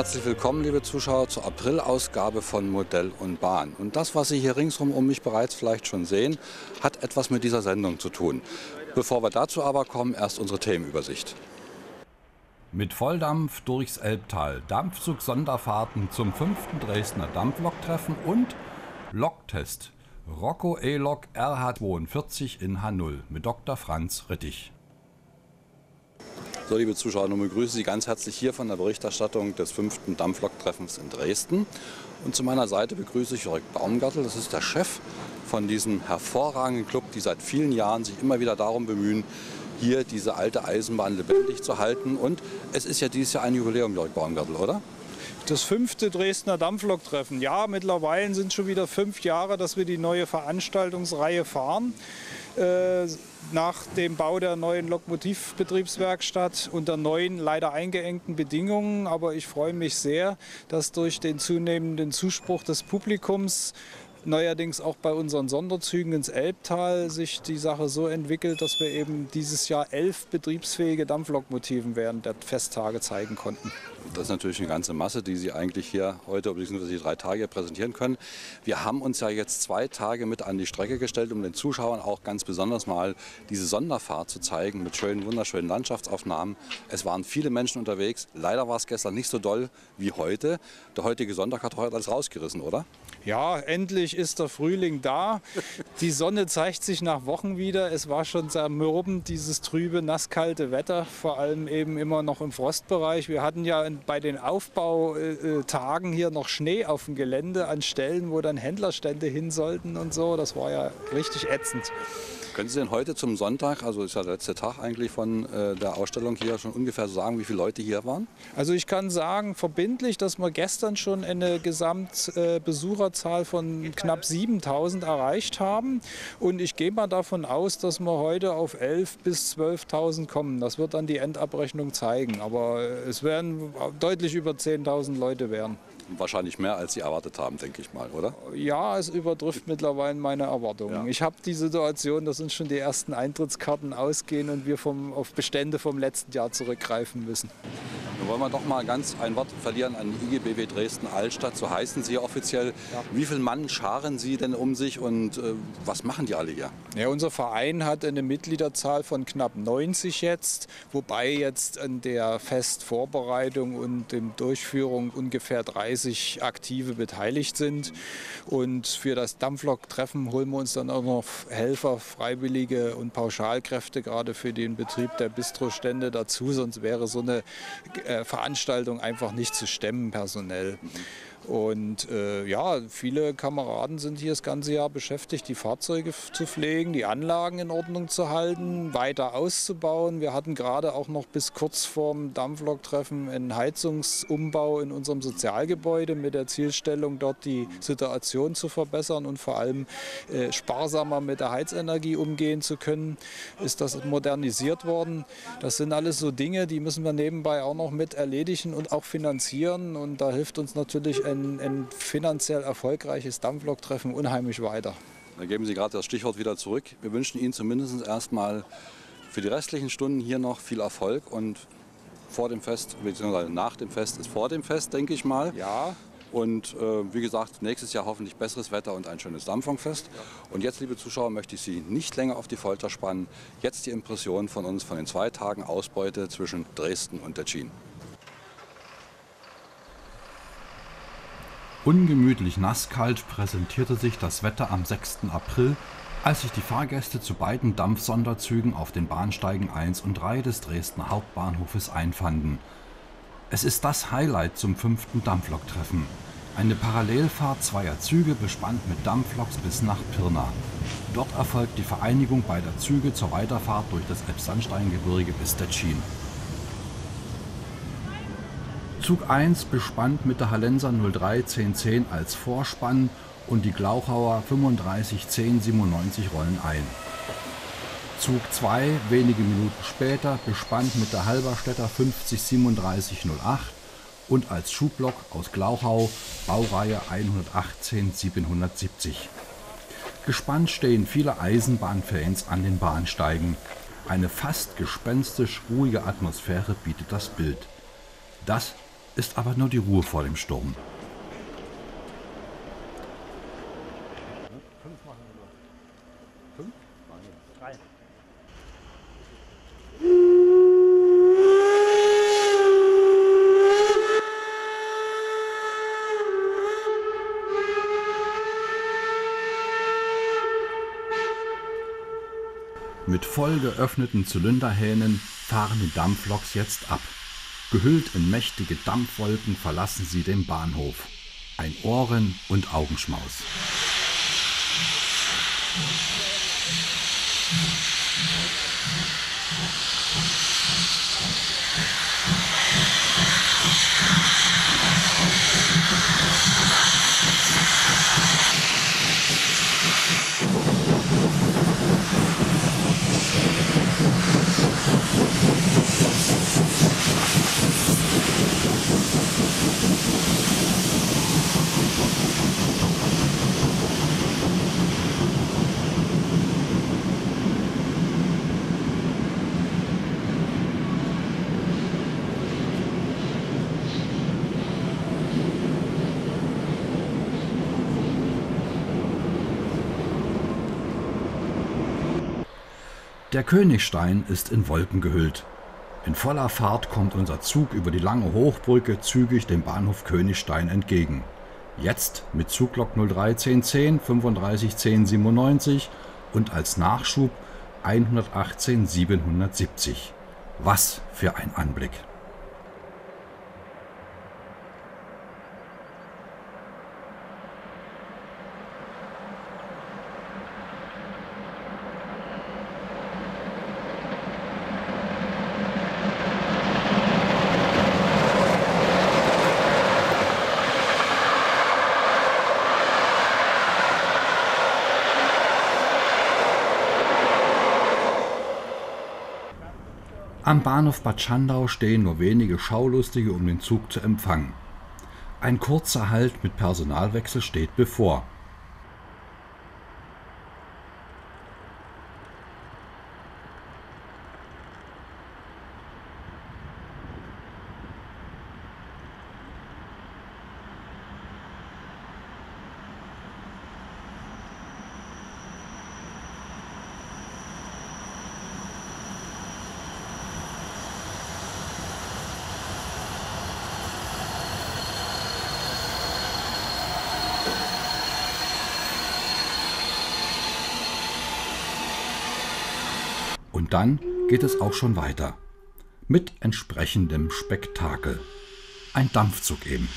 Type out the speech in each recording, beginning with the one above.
Herzlich willkommen, liebe Zuschauer, zur Aprilausgabe von Modell und Bahn. Und das, was Sie hier ringsherum um mich bereits vielleicht schon sehen, hat etwas mit dieser Sendung zu tun. Bevor wir dazu aber kommen, erst unsere Themenübersicht. Mit Volldampf durchs Elbtal, Dampfzug Sonderfahrten zum fünften Dresdner Dampfloktreffen und Loktest. Rocco E-Lok RH42 in H0 mit Dr. Franz Rittich. So, liebe Zuschauer, nun begrüße Sie ganz herzlich hier von der Berichterstattung des fünften Dampfloktreffens in Dresden. Und zu meiner Seite begrüße ich Jörg Baumgartel, das ist der Chef von diesem hervorragenden Club, die seit vielen Jahren sich immer wieder darum bemühen, hier diese alte Eisenbahn lebendig zu halten. Und es ist ja dieses Jahr ein Jubiläum, Jörg Baumgartel, oder? Das fünfte Dresdner Dampfloktreffen. Ja, mittlerweile sind schon wieder fünf Jahre, dass wir die neue Veranstaltungsreihe fahren. Äh, nach dem Bau der neuen Lokomotivbetriebswerkstatt unter neuen, leider eingeengten Bedingungen. Aber ich freue mich sehr, dass durch den zunehmenden Zuspruch des Publikums neuerdings auch bei unseren Sonderzügen ins Elbtal sich die Sache so entwickelt, dass wir eben dieses Jahr elf betriebsfähige Dampflokomotiven während der Festtage zeigen konnten. Das ist natürlich eine ganze Masse, die Sie eigentlich hier heute bzw. die drei Tage präsentieren können. Wir haben uns ja jetzt zwei Tage mit an die Strecke gestellt, um den Zuschauern auch ganz besonders mal diese Sonderfahrt zu zeigen mit schönen, wunderschönen Landschaftsaufnahmen. Es waren viele Menschen unterwegs. Leider war es gestern nicht so doll wie heute. Der heutige Sonntag hat heute alles rausgerissen, oder? Ja, endlich ist der Frühling da. Die Sonne zeigt sich nach Wochen wieder. Es war schon sehr mürben, dieses trübe, nasskalte Wetter, vor allem eben immer noch im Frostbereich. Wir hatten ja bei den Aufbautagen hier noch Schnee auf dem Gelände an Stellen, wo dann Händlerstände hin sollten und so. Das war ja richtig ätzend. Können Sie denn heute zum Sonntag, also ist ja der letzte Tag eigentlich von äh, der Ausstellung hier, schon ungefähr sagen, wie viele Leute hier waren? Also ich kann sagen, verbindlich, dass wir gestern schon eine Gesamtbesucherzahl äh, von knapp 7000 erreicht haben. Und ich gehe mal davon aus, dass wir heute auf 11.000 bis 12.000 kommen. Das wird dann die Endabrechnung zeigen. Aber es werden deutlich über 10.000 Leute werden wahrscheinlich mehr, als Sie erwartet haben, denke ich mal, oder? Ja, es übertrifft mittlerweile meine Erwartungen. Ja. Ich habe die Situation, dass uns schon die ersten Eintrittskarten ausgehen und wir vom, auf Bestände vom letzten Jahr zurückgreifen müssen. Dann wollen wir doch mal ganz ein Wort verlieren an IGBW Dresden-Altstadt, so heißen Sie offiziell. Ja. Wie viele Mann scharen Sie denn um sich und äh, was machen die alle hier? Ja, unser Verein hat eine Mitgliederzahl von knapp 90 jetzt, wobei jetzt an der Festvorbereitung und der Durchführung ungefähr 30 30 Aktive beteiligt sind. Und für das Dampflok-Treffen holen wir uns dann auch noch Helfer, Freiwillige und Pauschalkräfte, gerade für den Betrieb der Bistrostände dazu. Sonst wäre so eine äh, Veranstaltung einfach nicht zu stemmen personell. Und äh, ja, viele Kameraden sind hier das ganze Jahr beschäftigt, die Fahrzeuge zu pflegen, die Anlagen in Ordnung zu halten, weiter auszubauen. Wir hatten gerade auch noch bis kurz vorm Dampfloktreffen einen Heizungsumbau in unserem Sozialgebäude mit der Zielstellung, dort die Situation zu verbessern und vor allem äh, sparsamer mit der Heizenergie umgehen zu können, ist das modernisiert worden. Das sind alles so Dinge, die müssen wir nebenbei auch noch mit erledigen und auch finanzieren. Und da hilft uns natürlich ein, ein finanziell erfolgreiches Dampfloktreffen unheimlich weiter. Da geben Sie gerade das Stichwort wieder zurück. Wir wünschen Ihnen zumindest erstmal für die restlichen Stunden hier noch viel Erfolg und vor dem Fest, beziehungsweise nach dem Fest ist vor dem Fest, denke ich mal. Ja. Und äh, wie gesagt, nächstes Jahr hoffentlich besseres Wetter und ein schönes Dampfungsfest. Und jetzt, liebe Zuschauer, möchte ich Sie nicht länger auf die Folter spannen. Jetzt die Impression von uns von den zwei Tagen Ausbeute zwischen Dresden und der Ungemütlich nasskalt präsentierte sich das Wetter am 6. April, als sich die Fahrgäste zu beiden Dampfsonderzügen auf den Bahnsteigen 1 und 3 des Dresdner Hauptbahnhofes einfanden. Es ist das Highlight zum fünften Dampfloktreffen. Eine Parallelfahrt zweier Züge bespannt mit Dampfloks bis nach Pirna. Dort erfolgt die Vereinigung beider Züge zur Weiterfahrt durch das Elbsandsteingebirge bis Stettin. Zug 1 bespannt mit der Hallenser 03 1010 als Vorspann und die Glauchauer 35 1097 rollen ein. Zug 2 wenige Minuten später bespannt mit der Halberstädter 50 3708 und als Schublok aus Glauchau Baureihe 118 770. Gespannt stehen viele Eisenbahnfans an den Bahnsteigen. Eine fast gespenstisch ruhige Atmosphäre bietet das Bild. Das ist aber nur die Ruhe vor dem Sturm. Mit voll geöffneten Zylinderhähnen fahren die Dampfloks jetzt ab. Gehüllt in mächtige Dampfwolken verlassen sie den Bahnhof. Ein Ohren- und Augenschmaus. Der Königstein ist in Wolken gehüllt. In voller Fahrt kommt unser Zug über die lange Hochbrücke zügig dem Bahnhof Königstein entgegen. Jetzt mit Zuglok 031010 351097 und als Nachschub 118 770. Was für ein Anblick! Am Bahnhof Bad Schandau stehen nur wenige Schaulustige, um den Zug zu empfangen. Ein kurzer Halt mit Personalwechsel steht bevor. Und dann geht es auch schon weiter. Mit entsprechendem Spektakel. Ein Dampfzug eben.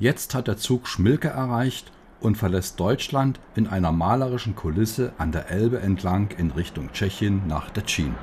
Jetzt hat der Zug Schmilke erreicht und verlässt Deutschland in einer malerischen Kulisse an der Elbe entlang in Richtung Tschechien nach Detschin.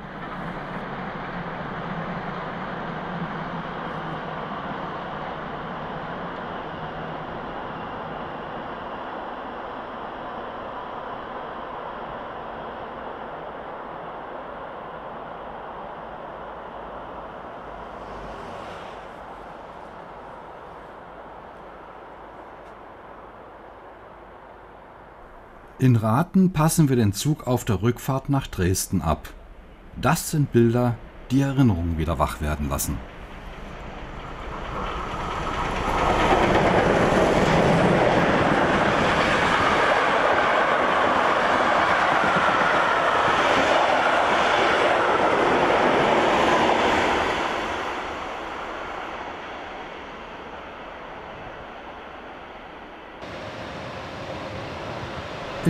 In Raten passen wir den Zug auf der Rückfahrt nach Dresden ab. Das sind Bilder, die Erinnerungen wieder wach werden lassen.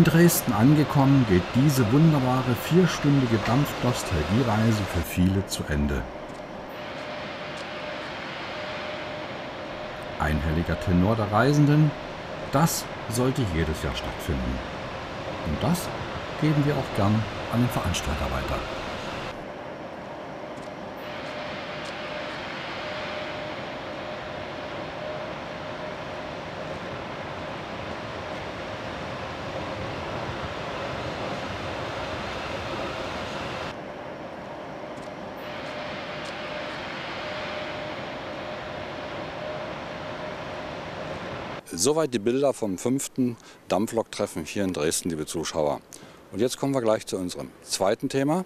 In Dresden angekommen, geht diese wunderbare vierstündige Dampfnostalgiereise für viele zu Ende. Einhelliger Tenor der Reisenden, das sollte jedes Jahr stattfinden. Und das geben wir auch gern an den Veranstalter weiter. Soweit die Bilder vom fünften Dampfloktreffen hier in Dresden, liebe Zuschauer. Und jetzt kommen wir gleich zu unserem zweiten Thema.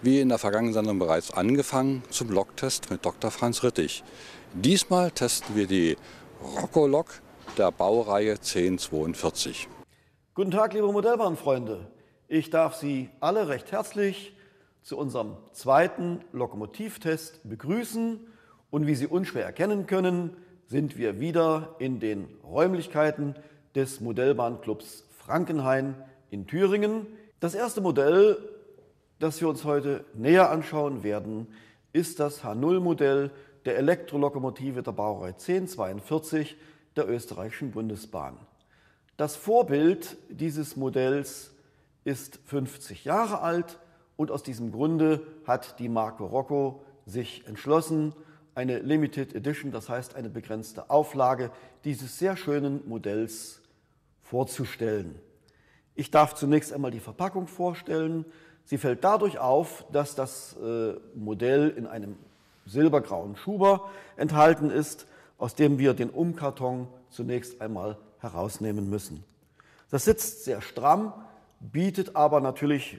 Wie in der vergangenen Sendung bereits angefangen, zum Loktest mit Dr. Franz Rittig. Diesmal testen wir die Rocco-Lok der Baureihe 1042. Guten Tag, liebe Modellbahnfreunde. Ich darf Sie alle recht herzlich zu unserem zweiten Lokomotivtest begrüßen. Und wie Sie unschwer erkennen können, sind wir wieder in den Räumlichkeiten des Modellbahnclubs Frankenhain in Thüringen. Das erste Modell, das wir uns heute näher anschauen werden, ist das H0-Modell der Elektrolokomotive der Baureihe 1042 der österreichischen Bundesbahn. Das Vorbild dieses Modells ist 50 Jahre alt und aus diesem Grunde hat die Marke Rocco sich entschlossen, eine Limited Edition, das heißt eine begrenzte Auflage dieses sehr schönen Modells vorzustellen. Ich darf zunächst einmal die Verpackung vorstellen. Sie fällt dadurch auf, dass das äh, Modell in einem silbergrauen Schuber enthalten ist, aus dem wir den Umkarton zunächst einmal herausnehmen müssen. Das sitzt sehr stramm, bietet aber natürlich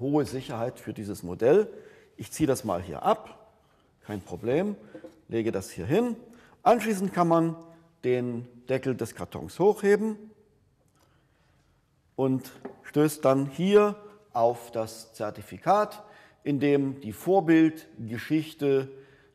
hohe Sicherheit für dieses Modell. Ich ziehe das mal hier ab kein Problem, lege das hier hin. Anschließend kann man den Deckel des Kartons hochheben und stößt dann hier auf das Zertifikat, in dem die Vorbildgeschichte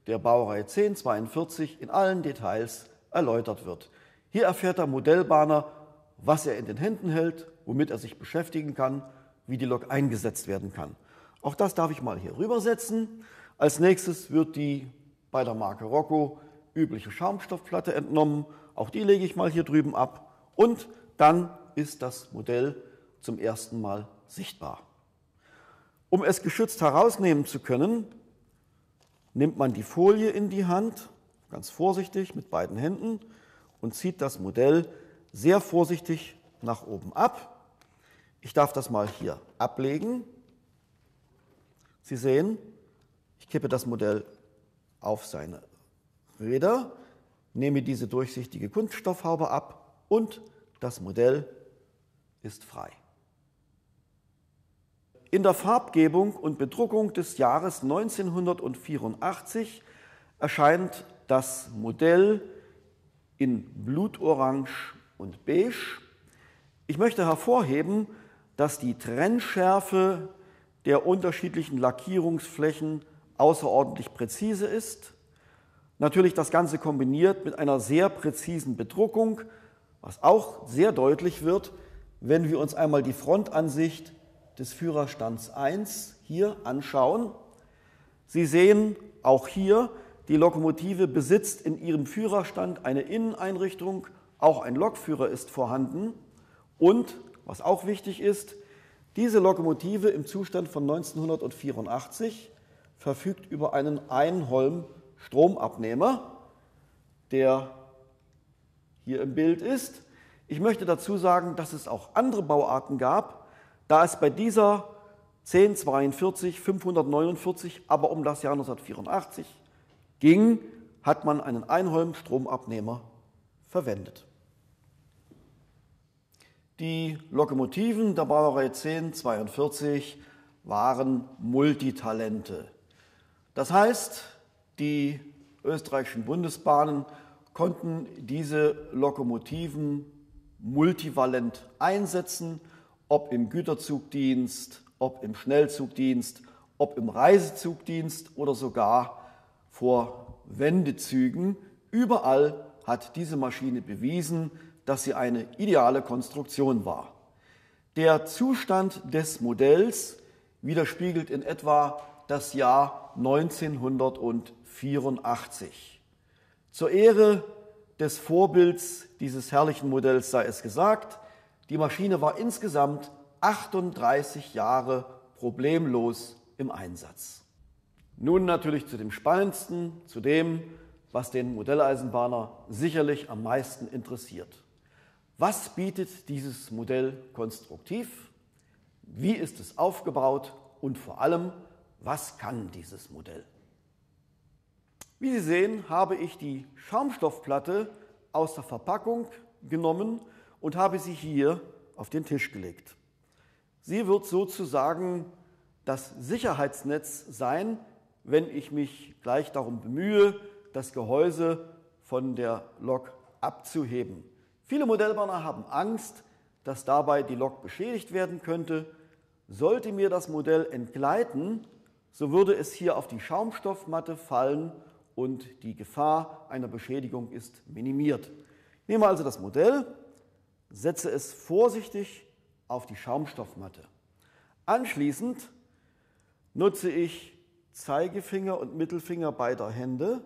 der Baureihe 1042 in allen Details erläutert wird. Hier erfährt der Modellbahner, was er in den Händen hält, womit er sich beschäftigen kann, wie die Lok eingesetzt werden kann. Auch das darf ich mal hier rübersetzen. Als nächstes wird die bei der Marke Rocco übliche Schaumstoffplatte entnommen. Auch die lege ich mal hier drüben ab. Und dann ist das Modell zum ersten Mal sichtbar. Um es geschützt herausnehmen zu können, nimmt man die Folie in die Hand, ganz vorsichtig mit beiden Händen und zieht das Modell sehr vorsichtig nach oben ab. Ich darf das mal hier ablegen. Sie sehen, ich kippe das Modell auf seine Räder, nehme diese durchsichtige Kunststoffhaube ab und das Modell ist frei. In der Farbgebung und Bedruckung des Jahres 1984 erscheint das Modell in Blutorange und Beige. Ich möchte hervorheben, dass die Trennschärfe der unterschiedlichen Lackierungsflächen außerordentlich präzise ist. Natürlich das Ganze kombiniert mit einer sehr präzisen Bedruckung, was auch sehr deutlich wird, wenn wir uns einmal die Frontansicht des Führerstands 1 hier anschauen. Sie sehen auch hier, die Lokomotive besitzt in ihrem Führerstand eine Inneneinrichtung, auch ein Lokführer ist vorhanden und, was auch wichtig ist, diese Lokomotive im Zustand von 1984 verfügt über einen Einholm-Stromabnehmer, der hier im Bild ist. Ich möchte dazu sagen, dass es auch andere Bauarten gab, da es bei dieser 1042 549 aber um das Jahr 1984 ging, hat man einen Einholm-Stromabnehmer verwendet. Die Lokomotiven der Bauerei 1042 waren Multitalente. Das heißt, die österreichischen Bundesbahnen konnten diese Lokomotiven multivalent einsetzen, ob im Güterzugdienst, ob im Schnellzugdienst, ob im Reisezugdienst oder sogar vor Wendezügen. Überall hat diese Maschine bewiesen, dass sie eine ideale Konstruktion war. Der Zustand des Modells widerspiegelt in etwa das Jahr 1984. Zur Ehre des Vorbilds dieses herrlichen Modells sei es gesagt, die Maschine war insgesamt 38 Jahre problemlos im Einsatz. Nun natürlich zu dem Spannendsten, zu dem, was den Modelleisenbahner sicherlich am meisten interessiert. Was bietet dieses Modell konstruktiv? Wie ist es aufgebaut? Und vor allem, was kann dieses Modell? Wie Sie sehen, habe ich die Schaumstoffplatte aus der Verpackung genommen und habe sie hier auf den Tisch gelegt. Sie wird sozusagen das Sicherheitsnetz sein, wenn ich mich gleich darum bemühe, das Gehäuse von der Lok abzuheben. Viele Modellbahner haben Angst, dass dabei die Lok beschädigt werden könnte. Sollte mir das Modell entgleiten, so würde es hier auf die Schaumstoffmatte fallen und die Gefahr einer Beschädigung ist minimiert. Ich nehme also das Modell, setze es vorsichtig auf die Schaumstoffmatte. Anschließend nutze ich Zeigefinger und Mittelfinger beider Hände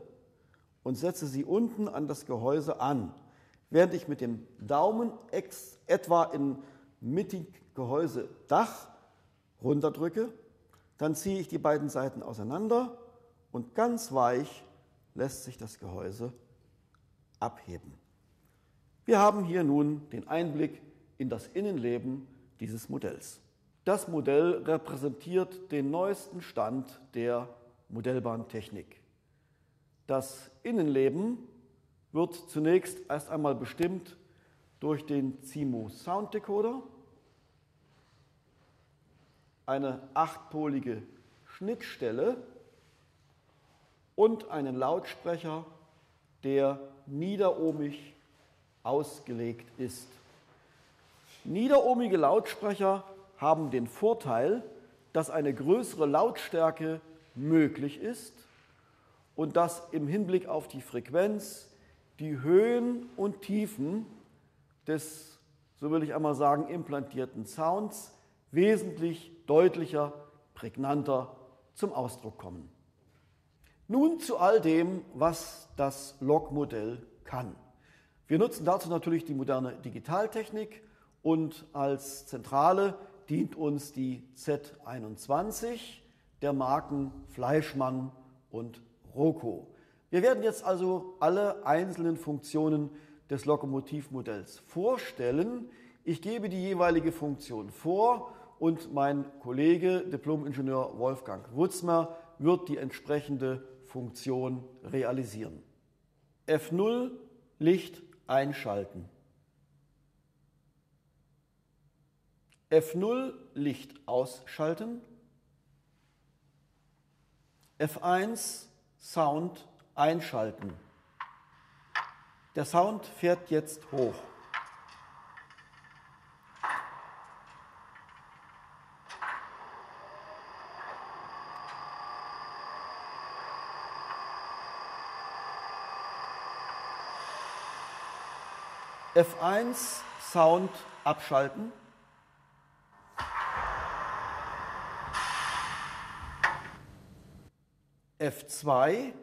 und setze sie unten an das Gehäuse an. Während ich mit dem Daumen etwa in mittig Gehäusedach runterdrücke, dann ziehe ich die beiden Seiten auseinander und ganz weich lässt sich das Gehäuse abheben. Wir haben hier nun den Einblick in das Innenleben dieses Modells. Das Modell repräsentiert den neuesten Stand der Modellbahntechnik. Das Innenleben wird zunächst erst einmal bestimmt durch den CIMO Sound Decoder, eine achtpolige Schnittstelle und einen Lautsprecher, der niederohmig ausgelegt ist. Niederohmige Lautsprecher haben den Vorteil, dass eine größere Lautstärke möglich ist und dass im Hinblick auf die Frequenz die Höhen und Tiefen des, so will ich einmal sagen, implantierten Sounds wesentlich deutlicher, prägnanter zum Ausdruck kommen. Nun zu all dem, was das Logmodell kann. Wir nutzen dazu natürlich die moderne Digitaltechnik und als Zentrale dient uns die Z21 der Marken Fleischmann und Roco. Wir werden jetzt also alle einzelnen Funktionen des Lokomotivmodells vorstellen. Ich gebe die jeweilige Funktion vor und mein Kollege Diplom-Ingenieur Wolfgang Wutzmer wird die entsprechende Funktion realisieren. F0 Licht einschalten. F0 Licht ausschalten. F1 Sound einschalten. Der Sound fährt jetzt hoch. F1 Sound abschalten. F2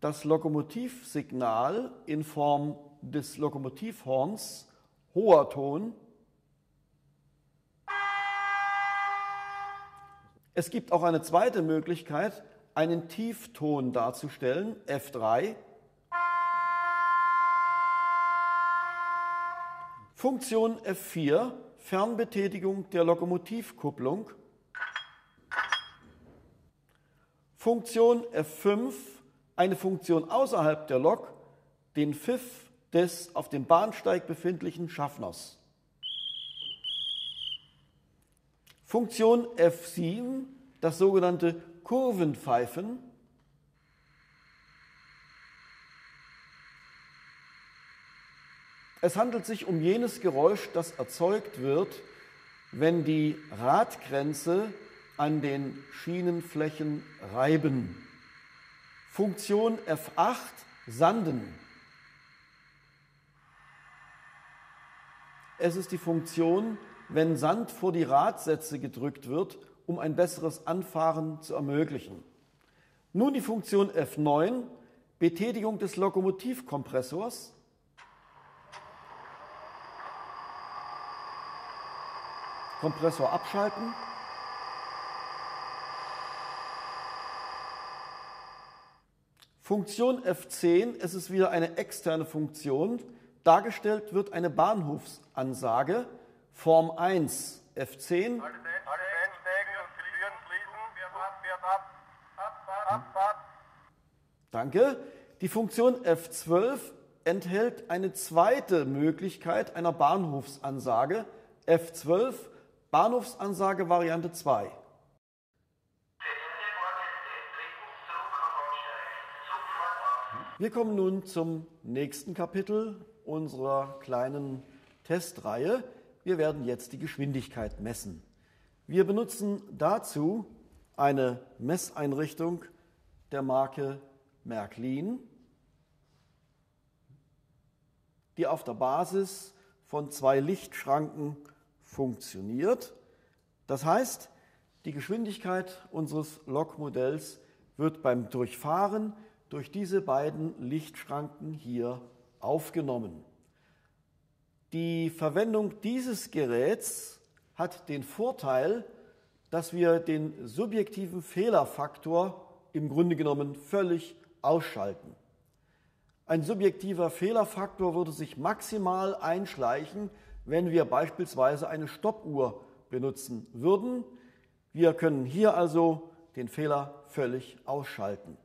das Lokomotivsignal in Form des Lokomotivhorns hoher Ton. Es gibt auch eine zweite Möglichkeit, einen Tiefton darzustellen, F3. Funktion F4, Fernbetätigung der Lokomotivkupplung. Funktion F5, eine Funktion außerhalb der Lok, den Pfiff des auf dem Bahnsteig befindlichen Schaffners. Funktion F7, das sogenannte Kurvenpfeifen. Es handelt sich um jenes Geräusch, das erzeugt wird, wenn die Radgrenze an den Schienenflächen reiben. Funktion F8 Sanden. Es ist die Funktion, wenn Sand vor die Radsätze gedrückt wird, um ein besseres Anfahren zu ermöglichen. Nun die Funktion F9, Betätigung des Lokomotivkompressors. Kompressor abschalten. Funktion F10, es ist wieder eine externe Funktion. Dargestellt wird eine Bahnhofsansage, Form 1, F10. Danke. Die Funktion F12 enthält eine zweite Möglichkeit einer Bahnhofsansage, F12, Bahnhofsansage Variante 2. Wir kommen nun zum nächsten Kapitel unserer kleinen Testreihe. Wir werden jetzt die Geschwindigkeit messen. Wir benutzen dazu eine Messeinrichtung der Marke Märklin, die auf der Basis von zwei Lichtschranken funktioniert. Das heißt, die Geschwindigkeit unseres Lokmodells wird beim Durchfahren durch diese beiden Lichtschranken hier aufgenommen. Die Verwendung dieses Geräts hat den Vorteil, dass wir den subjektiven Fehlerfaktor im Grunde genommen völlig ausschalten. Ein subjektiver Fehlerfaktor würde sich maximal einschleichen, wenn wir beispielsweise eine Stoppuhr benutzen würden. Wir können hier also den Fehler völlig ausschalten.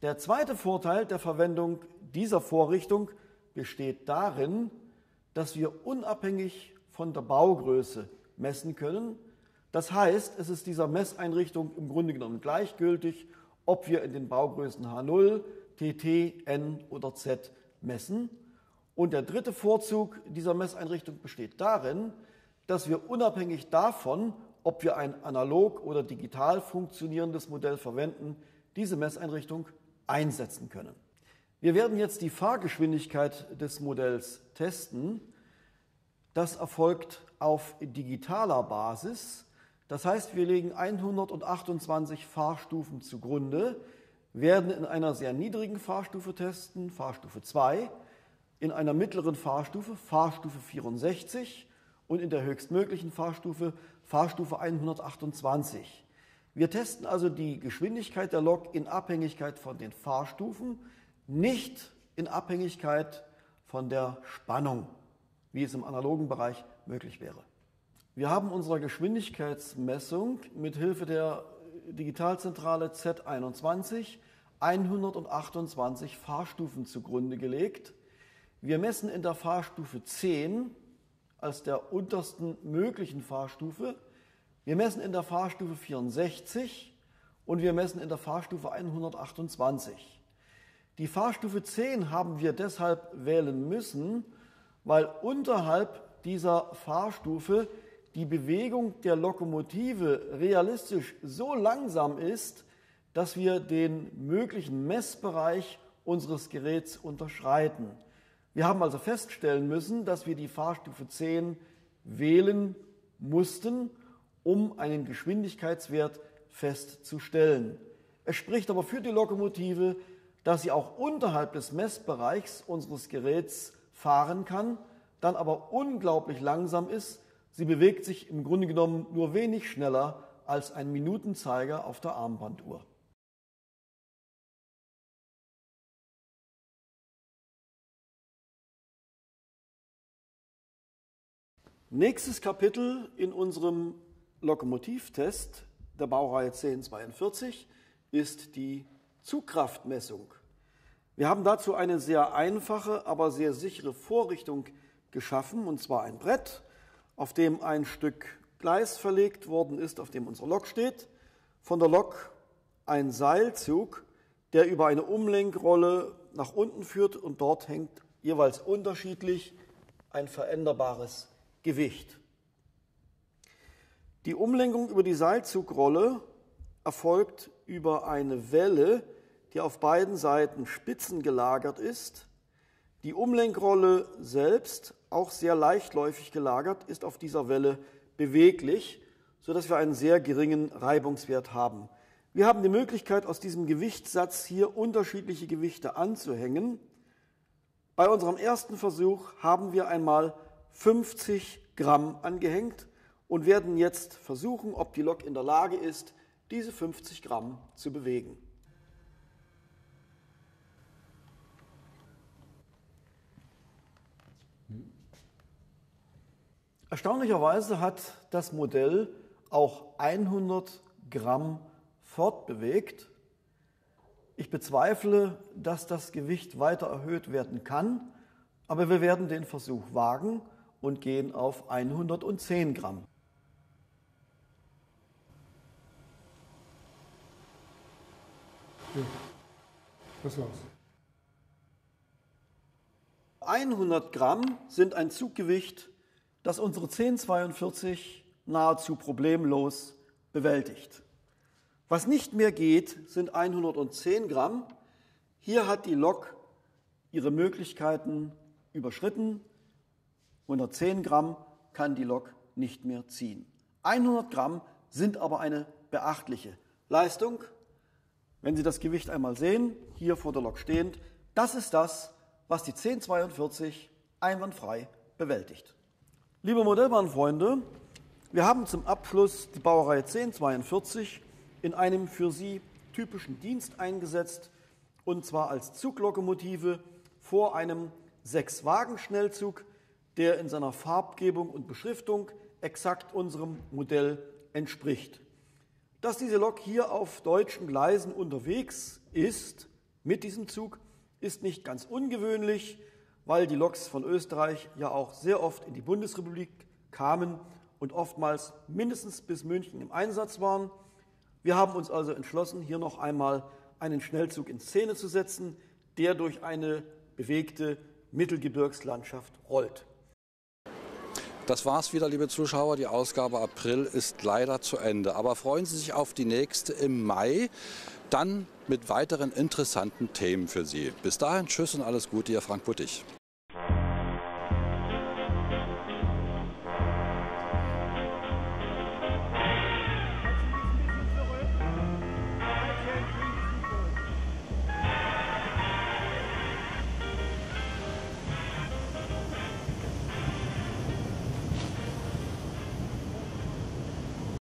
Der zweite Vorteil der Verwendung dieser Vorrichtung besteht darin, dass wir unabhängig von der Baugröße messen können. Das heißt, es ist dieser Messeinrichtung im Grunde genommen gleichgültig, ob wir in den Baugrößen H0, TT, N oder Z messen. Und der dritte Vorzug dieser Messeinrichtung besteht darin, dass wir unabhängig davon, ob wir ein analog oder digital funktionierendes Modell verwenden, diese Messeinrichtung einsetzen können. Wir werden jetzt die Fahrgeschwindigkeit des Modells testen. Das erfolgt auf digitaler Basis. Das heißt, wir legen 128 Fahrstufen zugrunde, werden in einer sehr niedrigen Fahrstufe testen, Fahrstufe 2, in einer mittleren Fahrstufe, Fahrstufe 64 und in der höchstmöglichen Fahrstufe, Fahrstufe 128. Wir testen also die Geschwindigkeit der Lok in Abhängigkeit von den Fahrstufen, nicht in Abhängigkeit von der Spannung, wie es im analogen Bereich möglich wäre. Wir haben unserer Geschwindigkeitsmessung mit Hilfe der Digitalzentrale Z21 128 Fahrstufen zugrunde gelegt. Wir messen in der Fahrstufe 10 als der untersten möglichen Fahrstufe wir messen in der Fahrstufe 64 und wir messen in der Fahrstufe 128. Die Fahrstufe 10 haben wir deshalb wählen müssen, weil unterhalb dieser Fahrstufe die Bewegung der Lokomotive realistisch so langsam ist, dass wir den möglichen Messbereich unseres Geräts unterschreiten. Wir haben also feststellen müssen, dass wir die Fahrstufe 10 wählen mussten um einen Geschwindigkeitswert festzustellen. Es spricht aber für die Lokomotive, dass sie auch unterhalb des Messbereichs unseres Geräts fahren kann, dann aber unglaublich langsam ist. Sie bewegt sich im Grunde genommen nur wenig schneller als ein Minutenzeiger auf der Armbanduhr. Nächstes Kapitel in unserem Lokomotivtest der Baureihe 1042 ist die Zugkraftmessung. Wir haben dazu eine sehr einfache, aber sehr sichere Vorrichtung geschaffen, und zwar ein Brett, auf dem ein Stück Gleis verlegt worden ist, auf dem unsere Lok steht. Von der Lok ein Seilzug, der über eine Umlenkrolle nach unten führt und dort hängt jeweils unterschiedlich ein veränderbares Gewicht. Die Umlenkung über die Seilzugrolle erfolgt über eine Welle, die auf beiden Seiten spitzen gelagert ist. Die Umlenkrolle selbst, auch sehr leichtläufig gelagert, ist auf dieser Welle beweglich, sodass wir einen sehr geringen Reibungswert haben. Wir haben die Möglichkeit, aus diesem Gewichtssatz hier unterschiedliche Gewichte anzuhängen. Bei unserem ersten Versuch haben wir einmal 50 Gramm angehängt und werden jetzt versuchen, ob die Lok in der Lage ist, diese 50 Gramm zu bewegen. Erstaunlicherweise hat das Modell auch 100 Gramm fortbewegt. Ich bezweifle, dass das Gewicht weiter erhöht werden kann, aber wir werden den Versuch wagen und gehen auf 110 Gramm. Was war's? 100 Gramm sind ein Zuggewicht, das unsere 1042 nahezu problemlos bewältigt. Was nicht mehr geht, sind 110 Gramm. Hier hat die Lok ihre Möglichkeiten überschritten. 110 Gramm kann die Lok nicht mehr ziehen. 100 Gramm sind aber eine beachtliche Leistung. Wenn Sie das Gewicht einmal sehen, hier vor der Lok stehend, das ist das, was die 1042 einwandfrei bewältigt. Liebe Modellbahnfreunde, wir haben zum Abschluss die Baureihe 1042 in einem für Sie typischen Dienst eingesetzt, und zwar als Zuglokomotive vor einem Sechs-Wagen-Schnellzug, der in seiner Farbgebung und Beschriftung exakt unserem Modell entspricht. Dass diese Lok hier auf deutschen Gleisen unterwegs ist, mit diesem Zug, ist nicht ganz ungewöhnlich, weil die Loks von Österreich ja auch sehr oft in die Bundesrepublik kamen und oftmals mindestens bis München im Einsatz waren. Wir haben uns also entschlossen, hier noch einmal einen Schnellzug in Szene zu setzen, der durch eine bewegte Mittelgebirgslandschaft rollt. Das war's wieder, liebe Zuschauer. Die Ausgabe April ist leider zu Ende. Aber freuen Sie sich auf die nächste im Mai, dann mit weiteren interessanten Themen für Sie. Bis dahin, tschüss und alles Gute, Ihr Frank Buttig.